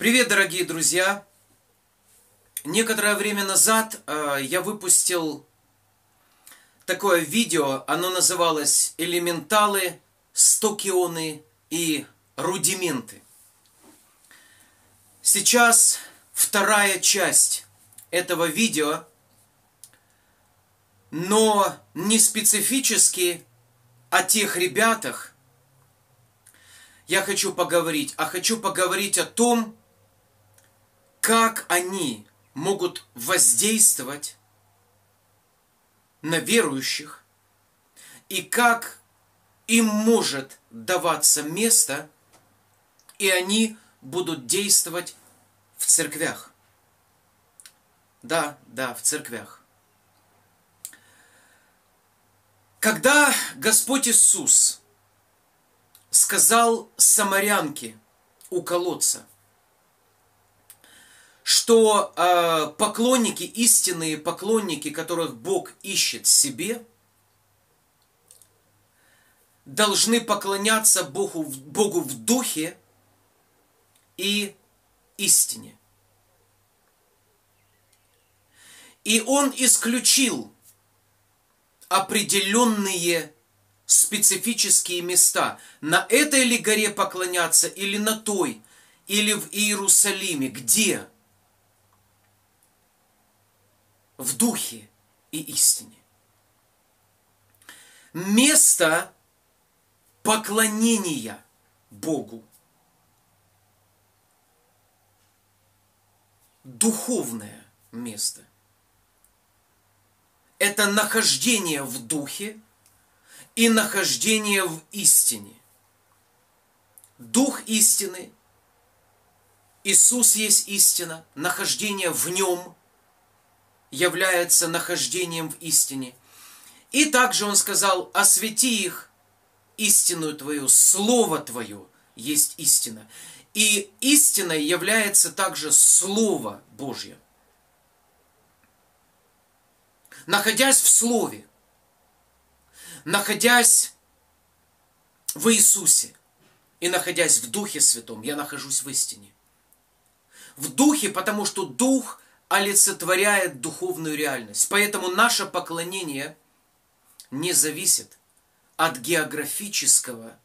Привет, дорогие друзья! Некоторое время назад э, я выпустил такое видео, оно называлось «Элементалы, стокионы и рудименты». Сейчас вторая часть этого видео, но не специфически о тех ребятах я хочу поговорить, а хочу поговорить о том, как они могут воздействовать на верующих и как им может даваться место, и они будут действовать в церквях. Да, да, в церквях. Когда Господь Иисус сказал самарянке у колодца, что э, поклонники, истинные поклонники, которых Бог ищет себе, должны поклоняться Богу, Богу в духе и истине. И он исключил определенные специфические места. На этой ли горе поклоняться или на той, или в Иерусалиме, где? В духе и истине. Место поклонения Богу. Духовное место это нахождение в духе и нахождение в истине. Дух истины, Иисус есть истина, нахождение в нем является нахождением в истине. И также он сказал, освети их истинную твою, слово твое есть истина. И истиной является также Слово Божье – находясь в Слове, находясь в Иисусе и находясь в Духе Святом, я нахожусь в истине. В Духе, потому что Дух олицетворяет духовную реальность. Поэтому наше поклонение не зависит от географического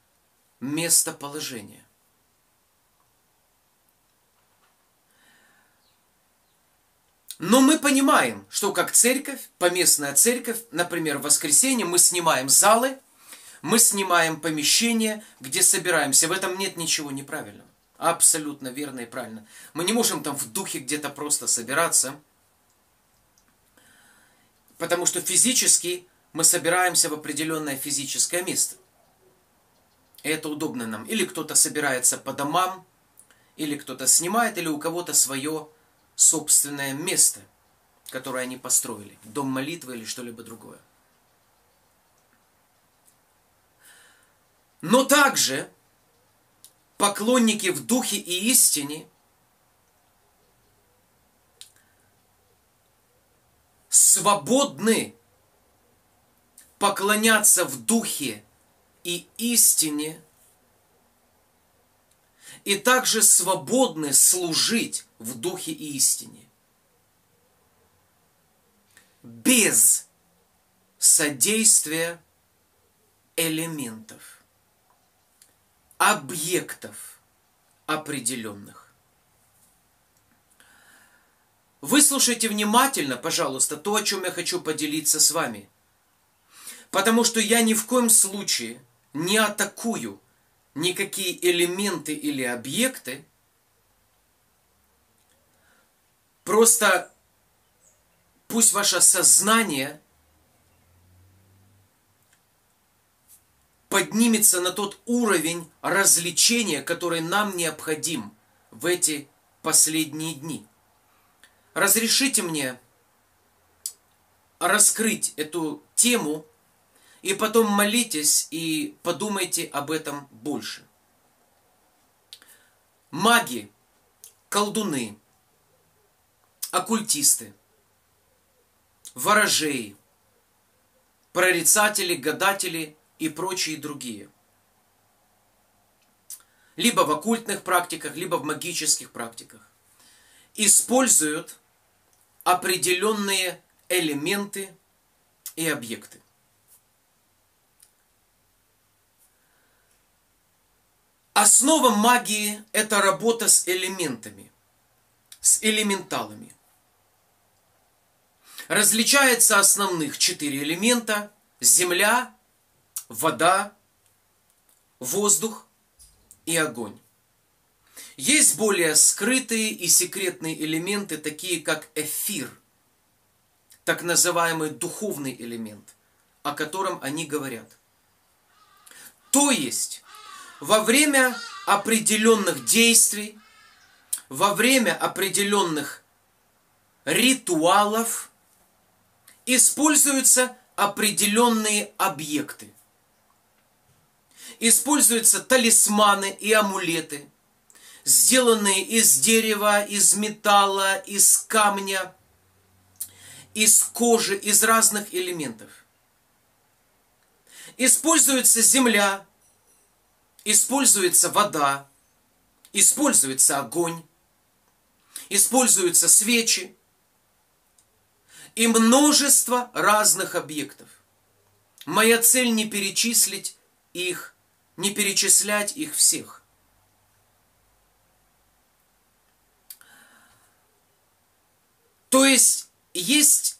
местоположения. Но мы понимаем, что как церковь, поместная церковь, например, в воскресенье мы снимаем залы, мы снимаем помещения, где собираемся. В этом нет ничего неправильного. Абсолютно верно и правильно. Мы не можем там в духе где-то просто собираться, потому что физически мы собираемся в определенное физическое место. И это удобно нам. Или кто-то собирается по домам, или кто-то снимает, или у кого-то свое собственное место, которое они построили, дом молитвы или что-либо другое. Но также поклонники в духе и истине свободны поклоняться в духе и истине и также свободны служить в духе и истине. Без содействия элементов, объектов определенных. Выслушайте внимательно, пожалуйста, то, о чем я хочу поделиться с вами. Потому что я ни в коем случае не атакую никакие элементы или объекты, просто пусть ваше сознание поднимется на тот уровень развлечения, который нам необходим в эти последние дни. Разрешите мне раскрыть эту тему и потом молитесь и подумайте об этом больше. Маги, колдуны, оккультисты, ворожеи, прорицатели, гадатели и прочие другие. либо в оккультных практиках, либо в магических практиках, используют определенные элементы и объекты. Основа магии – это работа с элементами, с элементалами. Различается основных четыре элемента – земля, вода, воздух и огонь. Есть более скрытые и секретные элементы, такие как эфир, так называемый духовный элемент, о котором они говорят. То есть, во время определенных действий, во время определенных ритуалов используются определенные объекты. Используются талисманы и амулеты, сделанные из дерева, из металла, из камня, из кожи, из разных элементов. Используется земля, используется вода, используется огонь, используются свечи и множество разных объектов. Моя цель не перечислить их, не перечислять их всех. То есть есть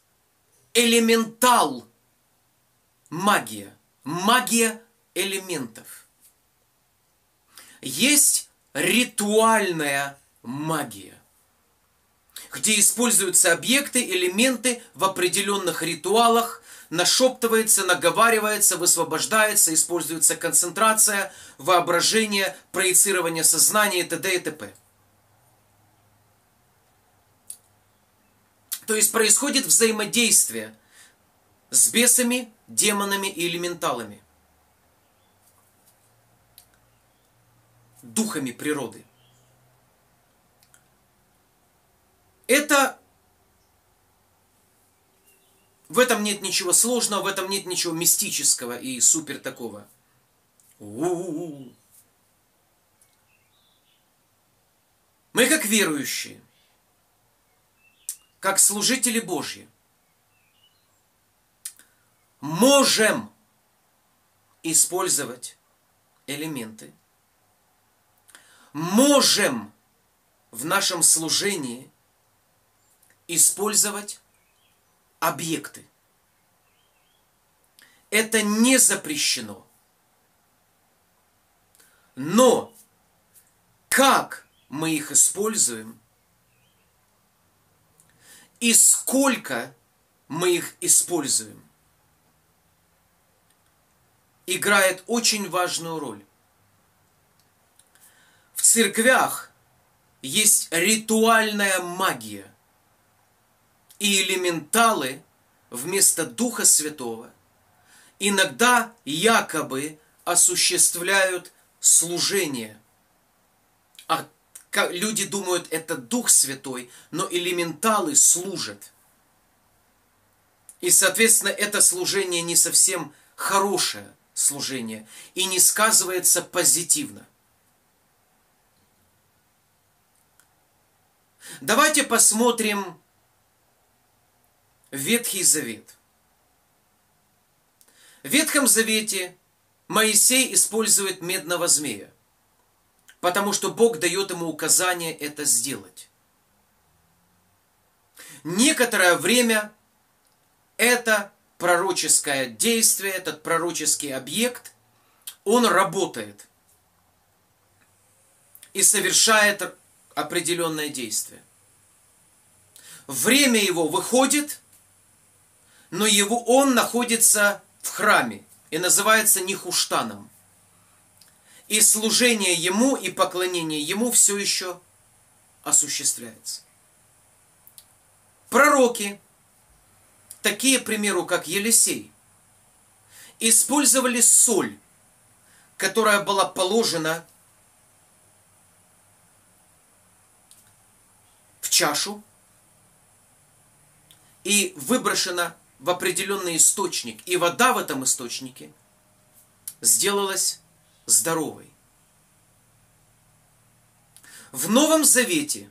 элементал магия, магия элементов есть ритуальная магия, где используются объекты, элементы в определенных ритуалах, нашептывается, наговаривается, высвобождается, используется концентрация, воображение, проецирование сознания и т.д. и т.п. То есть происходит взаимодействие с бесами, демонами и элементалами. духами природы. Это в этом нет ничего сложного, в этом нет ничего мистического и супер такого. У-у-у. Мы как верующие, как служители Божьи, можем использовать элементы – можем в нашем служении использовать объекты. Это не запрещено. Но как мы их используем и сколько мы их используем, играет очень важную роль церквях есть ритуальная магия. И элементалы вместо Духа Святого иногда якобы осуществляют служение. А люди думают, это Дух Святой, но элементалы служат. И, соответственно, это служение не совсем хорошее служение и не сказывается позитивно. Давайте посмотрим Ветхий Завет. В Ветхом Завете Моисей использует медного змея, потому что Бог дает ему указание это сделать. Некоторое время это пророческое действие, этот пророческий объект, он работает и совершает определенное действие. Время его выходит, но его, он находится в храме и называется Нихуштаном. И служение ему и поклонение ему все еще осуществляется. Пророки, такие, к примеру, как Елисей, использовали соль, которая была положена чашу и выброшена в определенный источник. И вода в этом источнике сделалась здоровой. В Новом Завете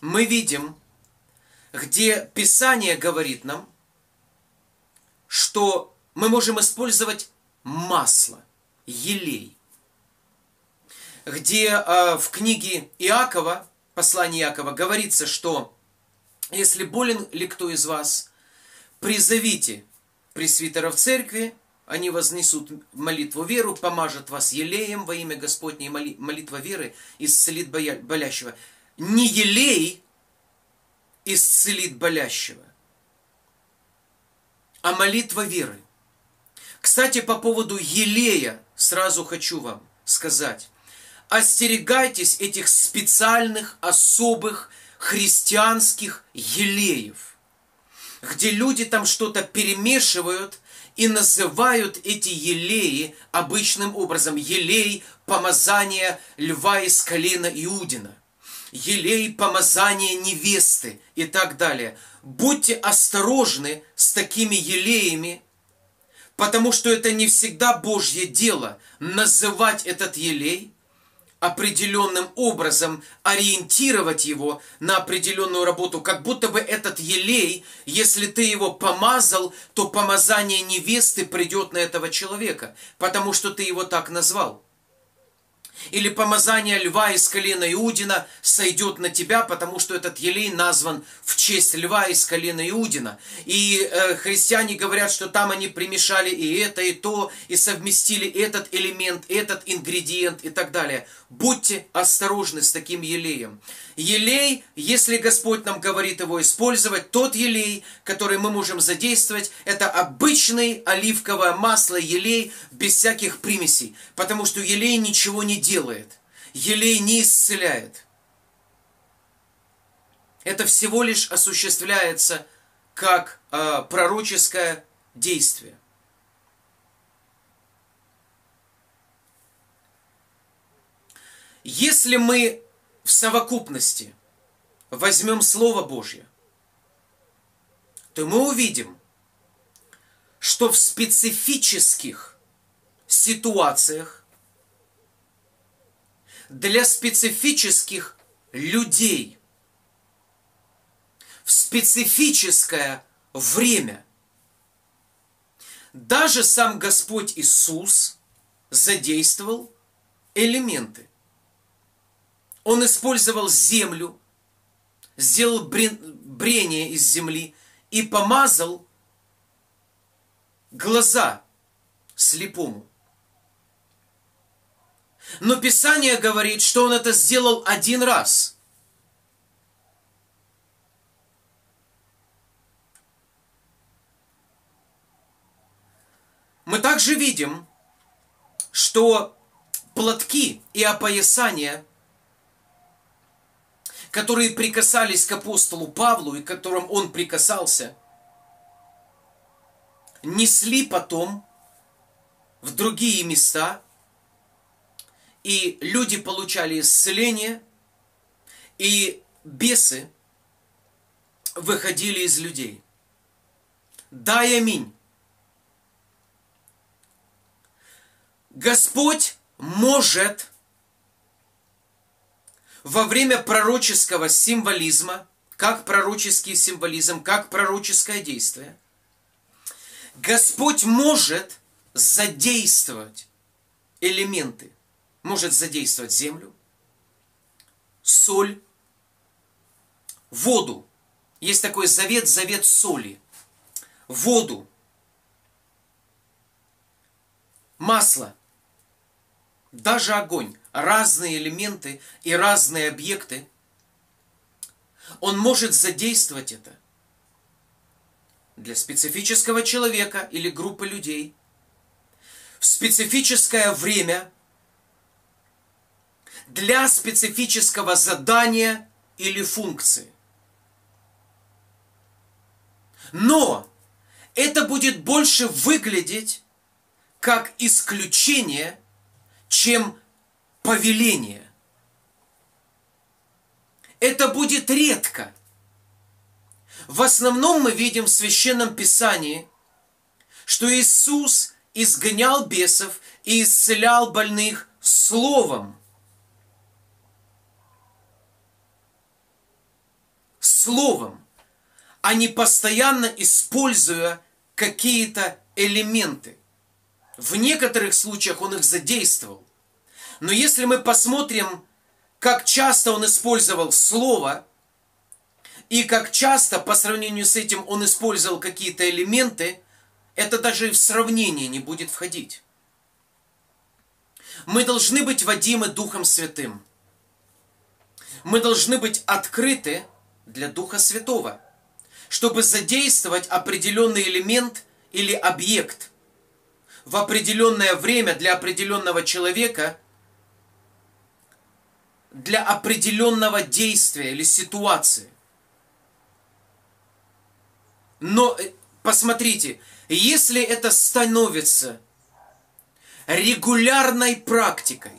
мы видим, где Писание говорит нам, что мы можем использовать масло, елей. Где э, в книге Иакова, послание Иакова, говорится, что если болен ли кто из вас, призовите пресвитеров церкви, они вознесут молитву веру, помажут вас елеем во имя Господне, молитва веры исцелит болящего. Не елей исцелит болящего, а молитва веры. Кстати, по поводу елея сразу хочу вам сказать. Остерегайтесь этих специальных, особых христианских елеев, где люди там что-то перемешивают и называют эти елеи обычным образом. Елей помазания льва из колена Иудина. Елей помазания невесты и так далее. Будьте осторожны с такими елеями, потому что это не всегда Божье дело называть этот елей определенным образом, ориентировать его на определенную работу, как будто бы этот елей, если ты его помазал, то помазание невесты придет на этого человека, потому что ты его так назвал или помазание льва из колена Иудина сойдет на тебя, потому что этот елей назван в честь льва из колена Иудина. И э, христиане говорят, что там они примешали и это, и то, и совместили этот элемент, этот ингредиент и так далее. Будьте осторожны с таким елеем. Елей, если Господь нам говорит его использовать, тот елей, который мы можем задействовать, это обычный оливковое масло, елей без всяких примесей, потому что елей ничего не делает, елей не исцеляет. Это всего лишь осуществляется как э, пророческое действие. Если мы в совокупности возьмем Слово Божье, то мы увидим, что в специфических ситуациях для специфических людей в специфическое время даже сам Господь Иисус задействовал элементы он использовал землю, сделал брение из земли и помазал глаза слепому. Но Писание говорит, что он это сделал один раз. Мы также видим, что платки и опоясания – которые прикасались к апостолу Павлу и к которым он прикасался, несли потом в другие места, и люди получали исцеление, и бесы выходили из людей. Дай аминь. Господь может во время пророческого символизма, как пророческий символизм, как пророческое действие, Господь может задействовать элементы, может задействовать землю, соль, воду. Есть такой завет, завет соли. Воду, масло, даже огонь разные элементы и разные объекты, он может задействовать это для специфического человека или группы людей в специфическое время для специфического задания или функции. Но это будет больше выглядеть как исключение, чем повеление. Это будет редко. В основном мы видим в Священном Писании, что Иисус изгонял бесов и исцелял больных словом. Словом, а не постоянно используя какие-то элементы. В некоторых случаях он их задействовал. Но если мы посмотрим, как часто он использовал слово, и как часто по сравнению с этим он использовал какие-то элементы, это даже в сравнение не будет входить. Мы должны быть водимы Духом Святым. Мы должны быть открыты для Духа Святого, чтобы задействовать определенный элемент или объект в определенное время для определенного человека, для определенного действия или ситуации. Но э, посмотрите, если это становится регулярной практикой,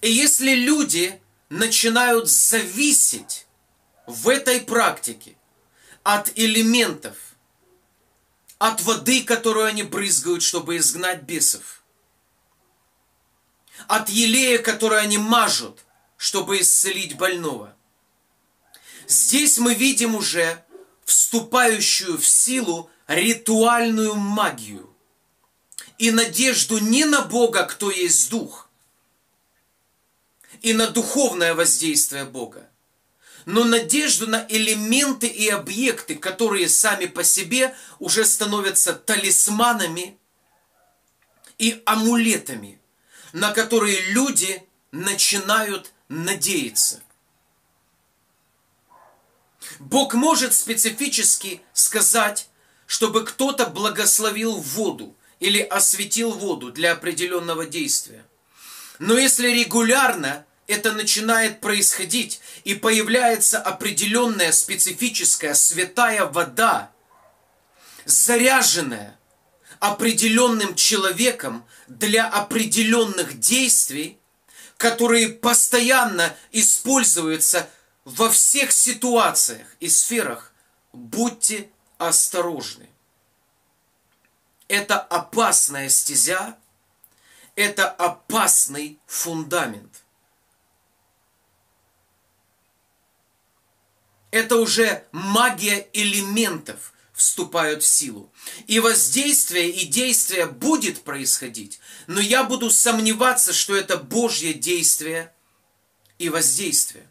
и если люди начинают зависеть в этой практике от элементов, от воды, которую они брызгают, чтобы изгнать бесов, от елея, который они мажут, чтобы исцелить больного. Здесь мы видим уже вступающую в силу ритуальную магию и надежду не на Бога, кто есть Дух, и на духовное воздействие Бога, но надежду на элементы и объекты, которые сами по себе уже становятся талисманами и амулетами, на которые люди начинают надеяться. Бог может специфически сказать, чтобы кто-то благословил воду или осветил воду для определенного действия. Но если регулярно это начинает происходить и появляется определенная специфическая святая вода, заряженная определенным человеком для определенных действий, которые постоянно используются во всех ситуациях и сферах будьте осторожны. Это опасная стезя, это опасный фундамент. Это уже магия элементов вступают в силу. И воздействие и действие будет происходить, но я буду сомневаться, что это Божье действие и воздействие.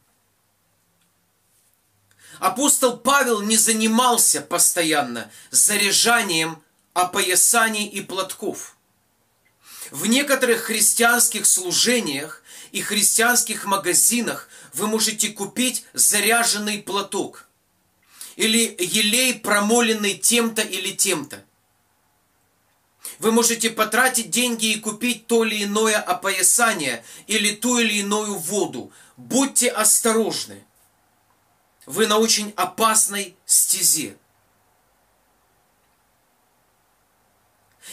Апостол Павел не занимался постоянно заряжанием опоясаний и платков. В некоторых христианских служениях и христианских магазинах вы можете купить заряженный платок или елей, промоленный тем-то или тем-то. Вы можете потратить деньги и купить то или иное опоясание или ту или иную воду. Будьте осторожны вы на очень опасной стезе.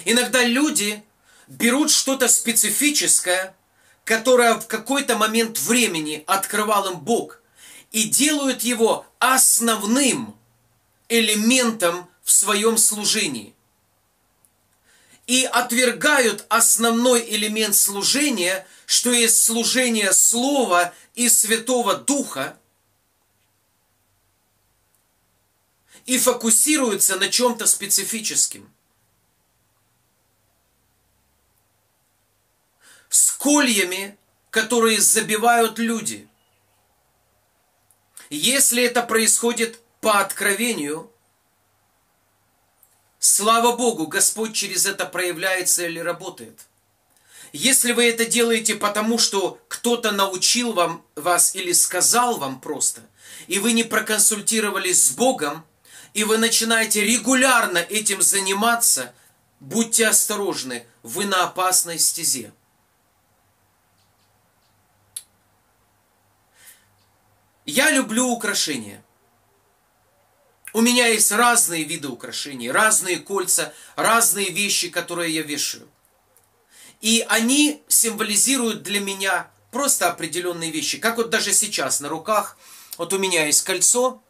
Иногда люди берут что-то специфическое, которое в какой-то момент времени открывал им Бог, и делают его основным элементом в своем служении. И отвергают основной элемент служения, что есть служение Слова и Святого Духа – и фокусируются на чем-то специфическом. С кольями, которые забивают люди. Если это происходит по откровению, слава Богу, Господь через это проявляется или работает. Если вы это делаете потому, что кто-то научил вам, вас или сказал вам просто, и вы не проконсультировались с Богом, и вы начинаете регулярно этим заниматься, будьте осторожны, вы на опасной стезе. Я люблю украшения. У меня есть разные виды украшений, разные кольца, разные вещи, которые я вешаю. И они символизируют для меня просто определенные вещи. Как вот даже сейчас на руках, вот у меня есть кольцо,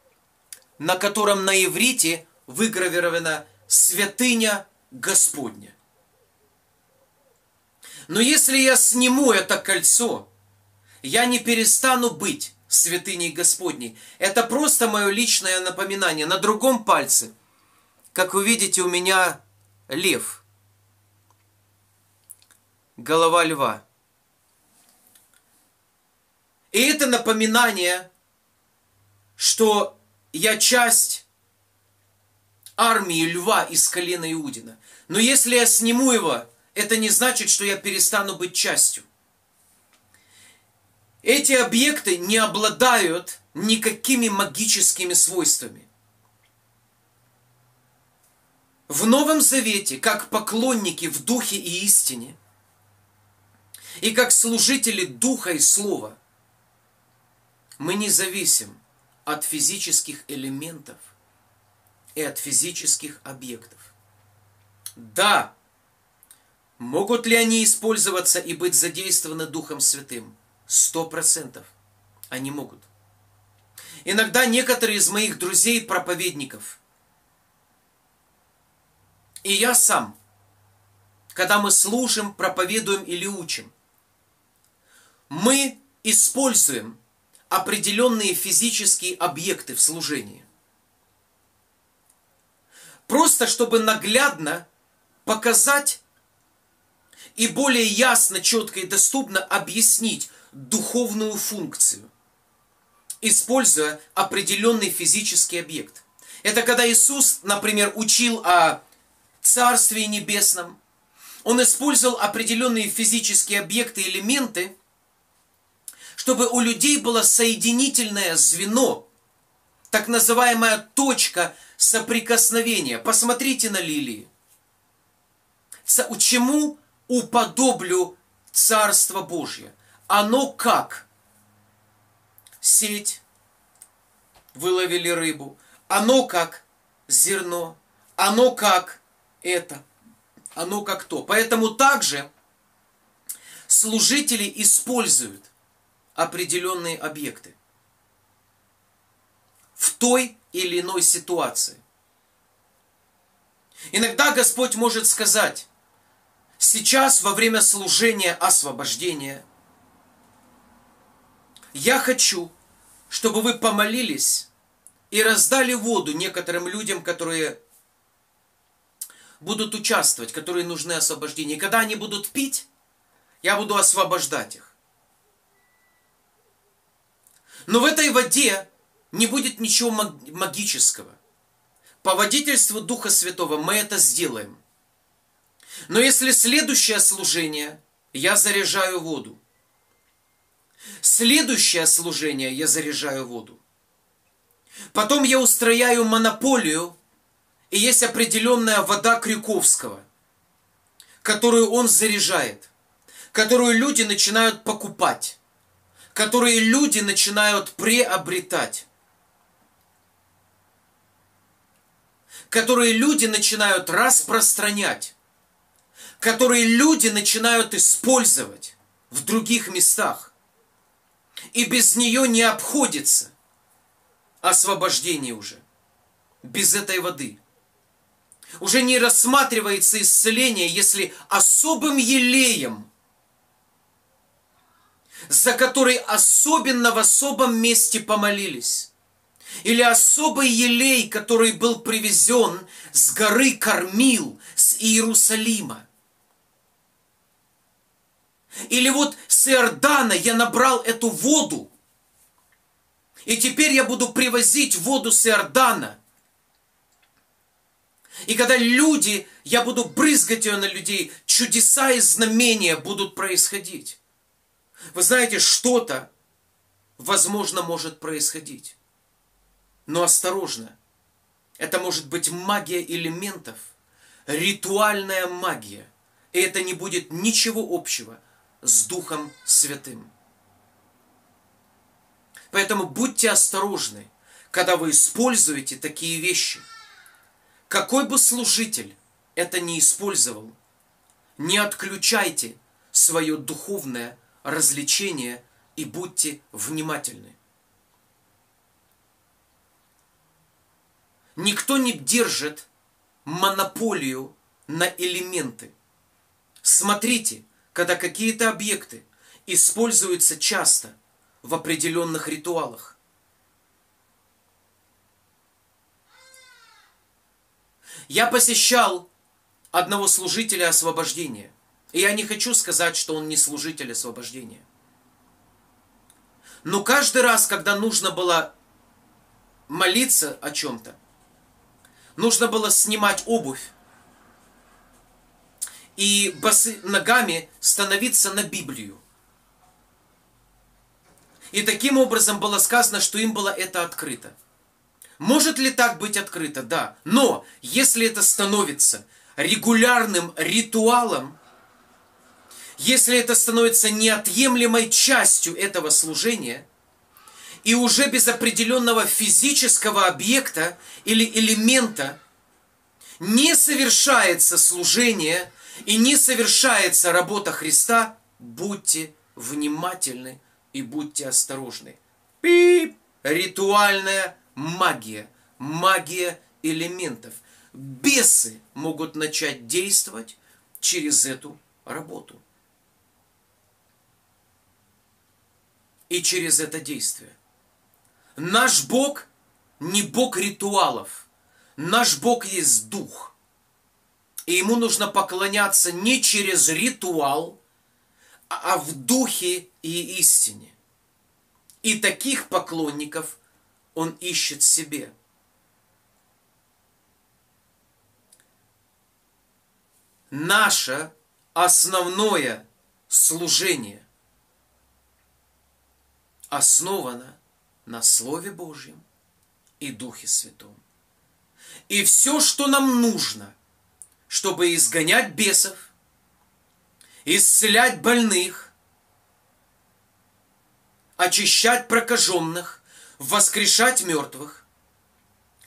на котором на иврите выгравирована «Святыня Господня». Но если я сниму это кольцо, я не перестану быть святыней Господней. Это просто мое личное напоминание. На другом пальце, как вы видите, у меня лев. Голова льва. И это напоминание, что я часть армии льва из колена Иудина. Но если я сниму его, это не значит, что я перестану быть частью. Эти объекты не обладают никакими магическими свойствами. В Новом Завете, как поклонники в духе и истине, и как служители духа и слова, мы не зависим от физических элементов и от физических объектов. Да, могут ли они использоваться и быть задействованы Духом Святым? Сто процентов. Они могут. Иногда некоторые из моих друзей-проповедников, и я сам, когда мы слушаем, проповедуем или учим, мы используем определенные физические объекты в служении. Просто чтобы наглядно показать и более ясно, четко и доступно объяснить духовную функцию, используя определенный физический объект. Это когда Иисус, например, учил о Царстве Небесном, он использовал определенные физические объекты, элементы, чтобы у людей было соединительное звено, так называемая точка соприкосновения. Посмотрите на лилии. Чему уподоблю Царство Божье? Оно как? Сеть, выловили рыбу. Оно как зерно. Оно как это. Оно как то. Поэтому также служители используют определенные объекты в той или иной ситуации. Иногда Господь может сказать, сейчас во время служения освобождения – я хочу, чтобы вы помолились и раздали воду некоторым людям, которые будут участвовать, которые нужны освобождение. Когда они будут пить, я буду освобождать их. Но в этой воде не будет ничего магического. По водительству Духа Святого мы это сделаем. Но если следующее служение, я заряжаю воду, Следующее служение я заряжаю воду. Потом я устрояю монополию, и есть определенная вода Крюковского, которую он заряжает, которую люди начинают покупать, которые люди начинают приобретать, которые люди начинают распространять, которые люди начинают использовать в других местах и без нее не обходится освобождение уже. Без этой воды. Уже не рассматривается исцеление, если особым елеем, за который особенно в особом месте помолились, или особый елей, который был привезен с горы Кормил, с Иерусалима, или вот с Иордана я набрал эту воду, и теперь я буду привозить воду с Иордана. И когда люди, я буду брызгать ее на людей, чудеса и знамения будут происходить. Вы знаете, что-то, возможно, может происходить. Но осторожно. Это может быть магия элементов, ритуальная магия. И это не будет ничего общего – с Духом Святым. Поэтому будьте осторожны, когда вы используете такие вещи. Какой бы служитель это не использовал, не отключайте свое духовное развлечение и будьте внимательны. Никто не держит монополию на элементы. Смотрите, когда какие-то объекты используются часто в определенных ритуалах. Я посещал одного служителя освобождения. И я не хочу сказать, что он не служитель освобождения. Но каждый раз, когда нужно было молиться о чем-то, нужно было снимать обувь и босы ногами становиться на Библию. И таким образом было сказано, что им было это открыто. Может ли так быть открыто? Да. Но если это становится регулярным ритуалом, если это становится неотъемлемой частью этого служения, и уже без определенного физического объекта или элемента не совершается служение и не совершается работа Христа, будьте внимательны и будьте осторожны. Пип! Ритуальная магия, магия элементов. Бесы могут начать действовать через эту работу. И через это действие. Наш Бог не Бог ритуалов. Наш Бог есть Дух. И Ему нужно поклоняться не через ритуал, а в Духе и истине. И таких поклонников Он ищет себе – наше основное служение основано на Слове Божьем и Духе Святом. И все, что нам нужно, чтобы изгонять бесов, исцелять больных, очищать прокаженных, воскрешать мертвых,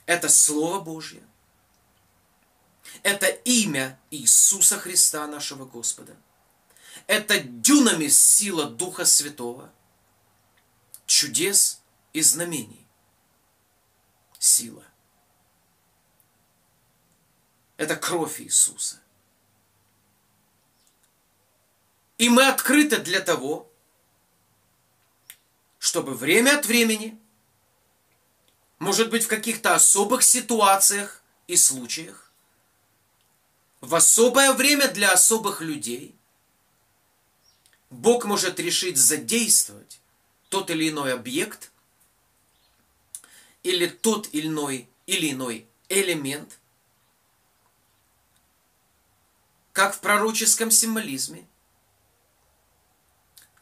это Слово Божье – это имя Иисуса Христа, нашего Господа. Это дюнамис сила Духа Святого, чудес и знамений. Сила. Это кровь Иисуса. И мы открыты для того, чтобы время от времени, может быть, в каких-то особых ситуациях и случаях, в особое время для особых людей Бог может решить задействовать тот или иной объект или тот или иной, или иной элемент, как в пророческом символизме,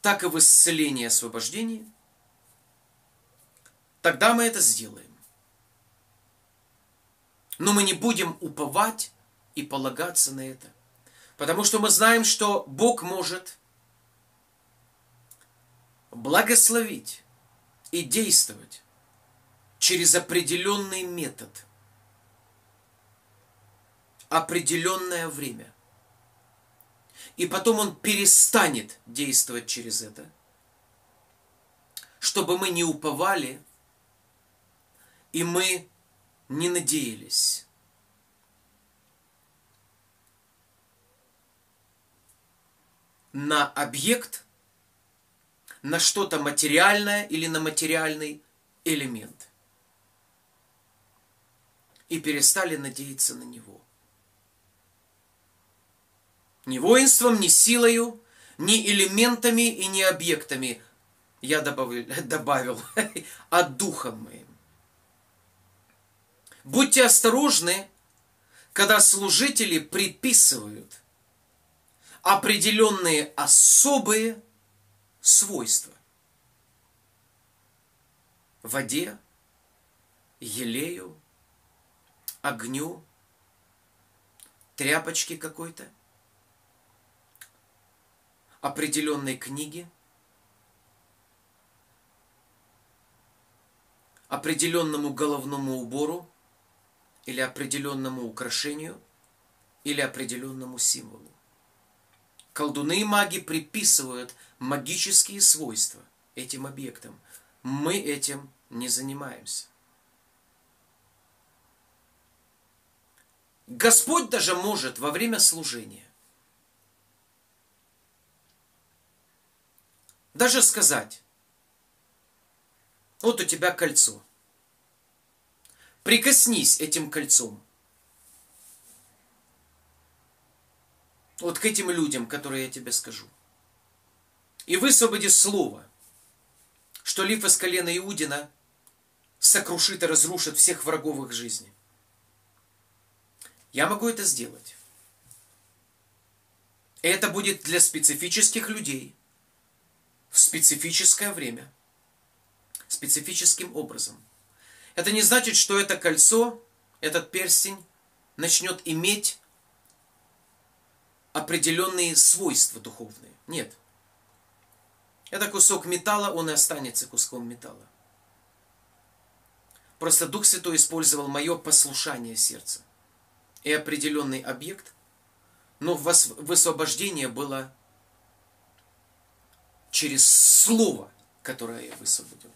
так и в исцелении и освобождении, тогда мы это сделаем. Но мы не будем уповать и полагаться на это. Потому что мы знаем, что Бог может благословить и действовать через определенный метод, определенное время. И потом Он перестанет действовать через это, чтобы мы не уповали и мы не надеялись на объект, на что-то материальное или на материальный элемент. И перестали надеяться на него. Ни воинством, ни силою, ни элементами и ни объектами, я добавил, добавил а духом моим. Будьте осторожны, когда служители приписывают – определенные особые свойства. Воде, елею, огню, тряпочке какой-то, определенной книге, определенному головному убору или определенному украшению или определенному символу колдуны и маги приписывают магические свойства этим объектам. Мы этим не занимаемся. Господь даже может во время служения даже сказать, Вот у тебя кольцо. Прикоснись этим кольцом. Вот к этим людям, которые я тебе скажу. И высвободи слово, что лиф из колена Иудина сокрушит и разрушит всех врагов их жизни. Я могу это сделать. Это будет для специфических людей в специфическое время, специфическим образом. Это не значит, что это кольцо, этот перстень начнет иметь определенные свойства духовные. Нет. Это кусок металла, он и останется куском металла. Просто Дух Святой использовал мое послушание сердца и определенный объект, но высвобождение было через слово, которое я высвободил,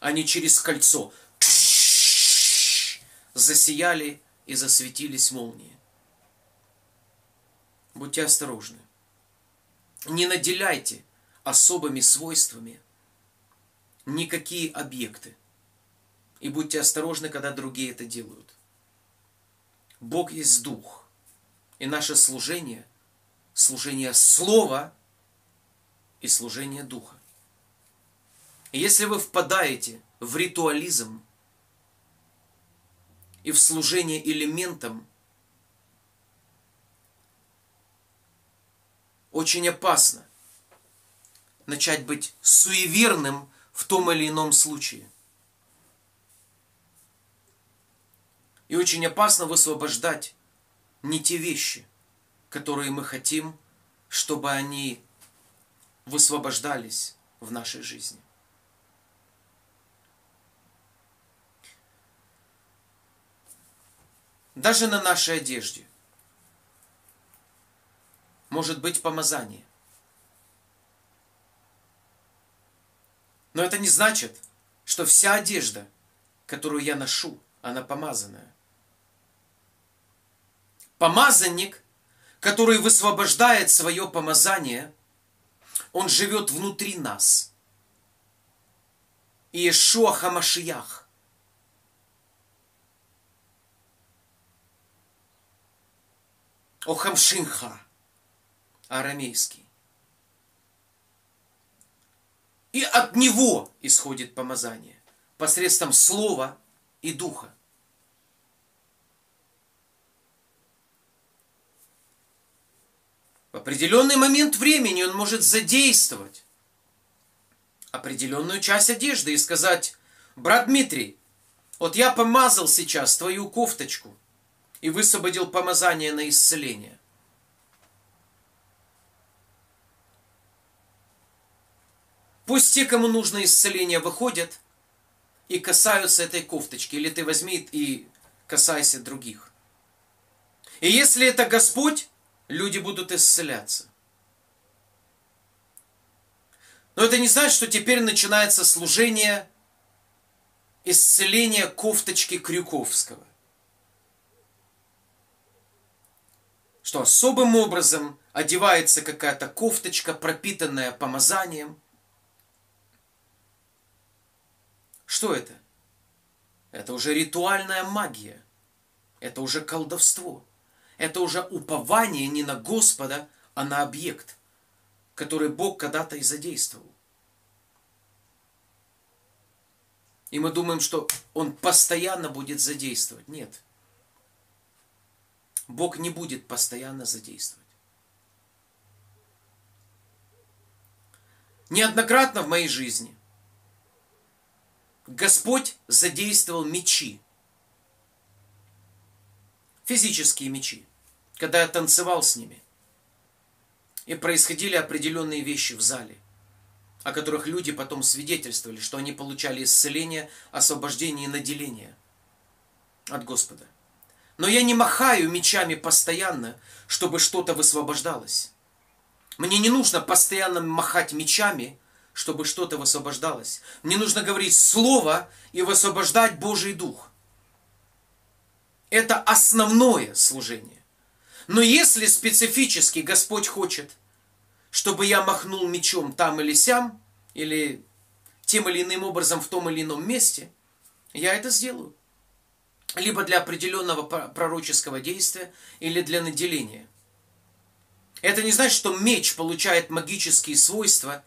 а не через кольцо. Засияли и засветились молнии. Будьте осторожны. Не наделяйте особыми свойствами никакие объекты. И будьте осторожны, когда другие это делают. Бог есть Дух. И наше служение – служение Слова и служение Духа. Если вы впадаете в ритуализм и в служение элементам, очень опасно начать быть суеверным в том или ином случае. И очень опасно высвобождать не те вещи, которые мы хотим, чтобы они высвобождались в нашей жизни. Даже на нашей одежде может быть помазание. Но это не значит, что вся одежда, которую я ношу, она помазанная. Помазанник, который высвобождает свое помазание, он живет внутри нас. Иешуа Хамашиях. Охамшинха арамейский. И от него исходит помазание посредством слова и духа. В определенный момент времени он может задействовать определенную часть одежды и сказать, брат Дмитрий, вот я помазал сейчас твою кофточку и высвободил помазание на исцеление. Пусть те, кому нужно исцеление, выходят и касаются этой кофточки. Или ты возьми и касайся других. И если это Господь, люди будут исцеляться. Но это не значит, что теперь начинается служение исцеления кофточки Крюковского. Что особым образом одевается какая-то кофточка, пропитанная помазанием – Что это? Это уже ритуальная магия. Это уже колдовство. Это уже упование не на Господа, а на объект, который Бог когда-то и задействовал. И мы думаем, что Он постоянно будет задействовать. Нет. Бог не будет постоянно задействовать. Неоднократно в моей жизни Господь задействовал мечи. Физические мечи. Когда я танцевал с ними. И происходили определенные вещи в зале, о которых люди потом свидетельствовали, что они получали исцеление, освобождение и наделение от Господа. Но я не махаю мечами постоянно, чтобы что-то высвобождалось. Мне не нужно постоянно махать мечами, чтобы что-то высвобождалось. Мне нужно говорить Слово и высвобождать Божий Дух. Это основное служение. Но если специфически Господь хочет, чтобы я махнул мечом там или сям, или тем или иным образом в том или ином месте, я это сделаю. Либо для определенного пророческого действия, или для наделения. Это не значит, что меч получает магические свойства,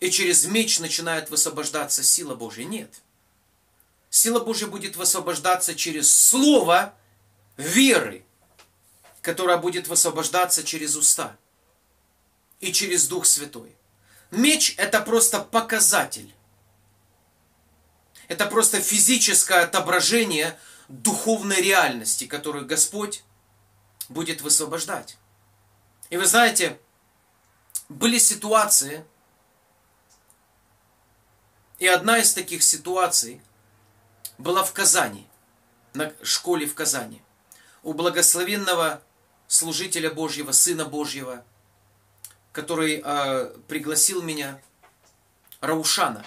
и через меч начинает высвобождаться сила Божья. Нет. Сила Божья будет высвобождаться через слово веры, которое будет высвобождаться через уста и через Дух Святой. Меч – это просто показатель. Это просто физическое отображение духовной реальности, которую Господь будет высвобождать. И вы знаете, были ситуации, и одна из таких ситуаций была в Казани, на школе в Казани, у благословенного служителя Божьего, Сына Божьего, который э, пригласил меня, Раушана.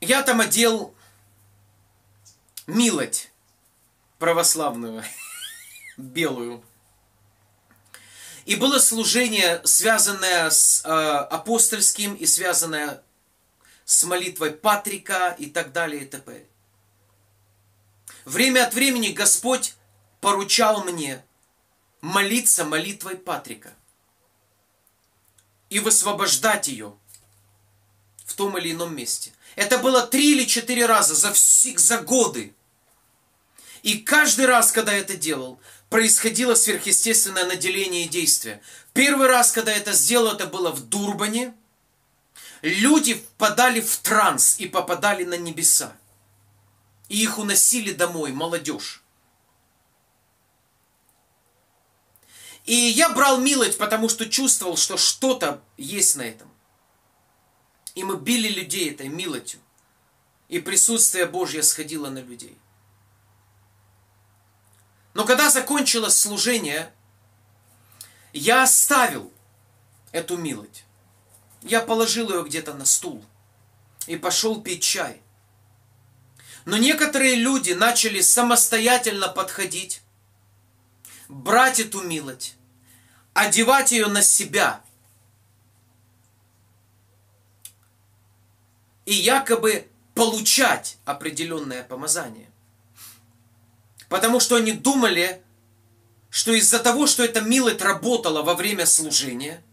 Я там одел милоть православную, белую. И было служение, связанное с э, апостольским и связанное с молитвой Патрика и так далее и т.п. Время от времени Господь поручал мне молиться молитвой Патрика и высвобождать ее в том или ином месте. Это было три или четыре раза за, все, за годы. И каждый раз, когда я это делал, происходило сверхъестественное наделение и действие. Первый раз, когда я это сделал, это было в Дурбане. Люди впадали в транс и попадали на небеса. И их уносили домой, молодежь. И я брал милость, потому что чувствовал, что что-то есть на этом. И мы били людей этой милостью. И присутствие Божье сходило на людей. Но когда закончилось служение, я оставил эту милость. Я положил ее где-то на стул и пошел пить чай. Но некоторые люди начали самостоятельно подходить, брать эту милость, одевать ее на себя. И якобы получать определенное помазание. Потому что они думали, что из-за того, что эта милость работала во время служения,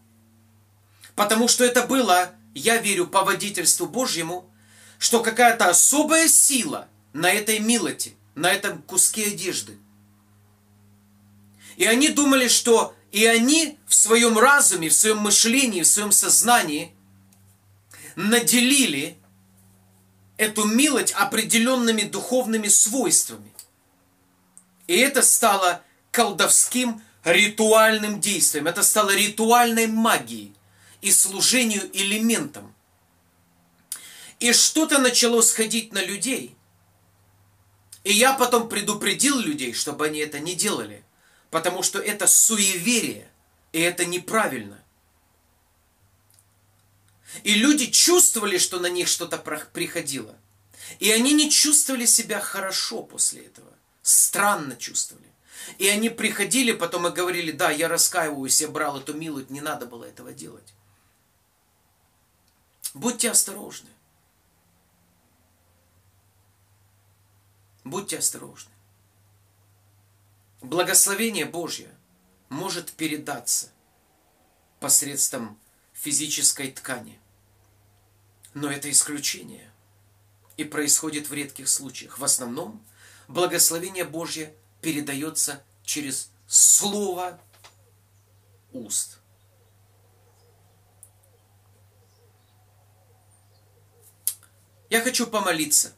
потому что это было, я верю, по водительству Божьему, что какая-то особая сила на этой милоти, на этом куске одежды. И они думали, что и они в своем разуме, в своем мышлении, в своем сознании наделили эту милость определенными духовными свойствами. И это стало колдовским ритуальным действием. Это стало ритуальной магией и служению элементом. И что-то начало сходить на людей. И я потом предупредил людей, чтобы они это не делали. Потому что это суеверие, и это неправильно. И люди чувствовали, что на них что-то приходило. И они не чувствовали себя хорошо после этого странно чувствовали. И они приходили потом и говорили, да, я раскаиваюсь, я брал эту милость, не надо было этого делать. Будьте осторожны. Будьте осторожны. Благословение Божье может передаться посредством физической ткани. Но это исключение. И происходит в редких случаях. В основном – благословение Божье передается через слово уст. Я хочу помолиться.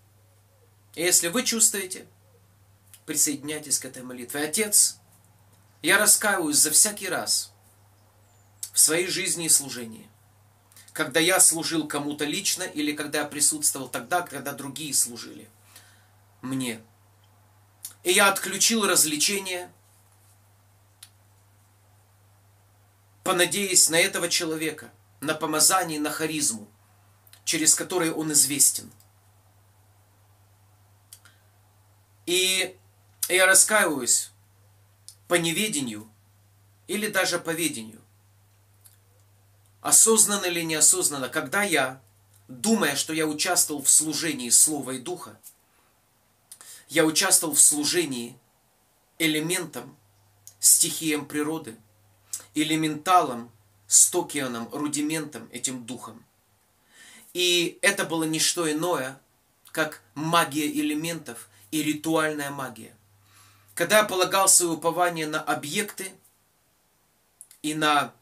И если вы чувствуете, присоединяйтесь к этой молитве. Отец, я раскаиваюсь за всякий раз в своей жизни и служении, когда я служил кому-то лично или когда я присутствовал тогда, когда другие служили мне – и я отключил развлечения, понадеясь на этого человека, на помазание, на харизму, через который он известен. И я раскаиваюсь по неведению или даже по ведению. осознанно или неосознанно, когда я, думая, что я участвовал в служении Слова и Духа, я участвовал в служении элементом, стихиям природы, элементалом, стокионом, рудиментом, этим духом. И это было не что иное, как магия элементов и ритуальная магия. Когда я полагал свое упование на объекты и на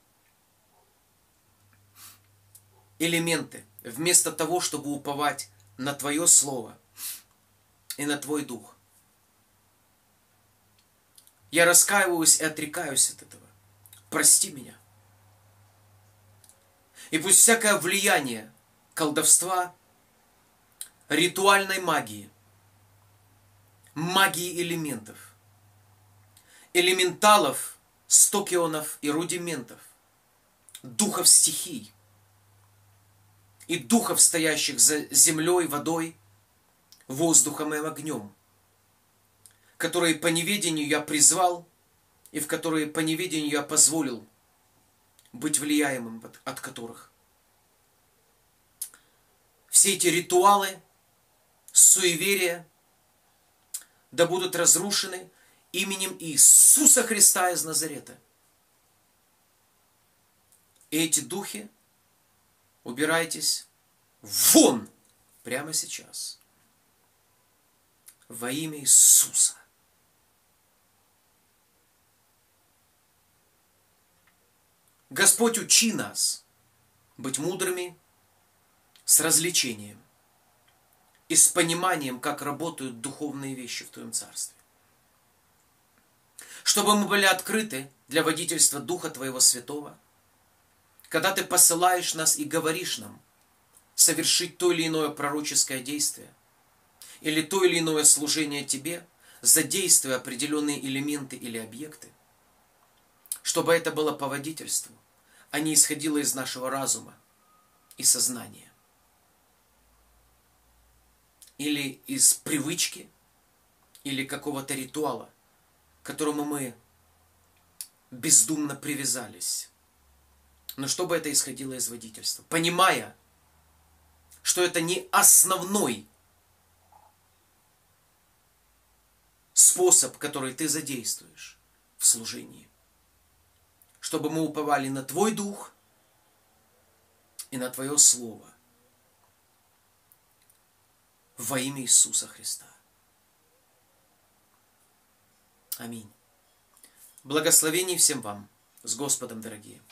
элементы, вместо того, чтобы уповать на Твое Слово и на Твой Дух. Я раскаиваюсь и отрекаюсь от этого. Прости меня. И пусть всякое влияние колдовства, ритуальной магии, магии элементов, элементалов, стокионов и рудиментов, духов стихий и духов, стоящих за землей, водой, воздухом и огнем, которые по неведению я призвал и в которые по неведению я позволил быть влияемым от которых. Все эти ритуалы, суеверия, да будут разрушены именем Иисуса Христа из Назарета. И эти духи, убирайтесь вон прямо сейчас. Во имя Иисуса. Господь, учи нас быть мудрыми с развлечением и с пониманием, как работают духовные вещи в Твоем Царстве. Чтобы мы были открыты для водительства Духа Твоего Святого, когда Ты посылаешь нас и говоришь нам совершить то или иное пророческое действие или то или иное служение Тебе, задействуя определенные элементы или объекты, чтобы это было по водительству, а не исходило из нашего разума и сознания. Или из привычки, или какого-то ритуала, к которому мы бездумно привязались. Но чтобы это исходило из водительства, понимая, что это не основной способ, который ты задействуешь в служении. Чтобы мы уповали на Твой Дух и на Твое Слово во имя Иисуса Христа. Аминь. Благословений всем вам с Господом, дорогие.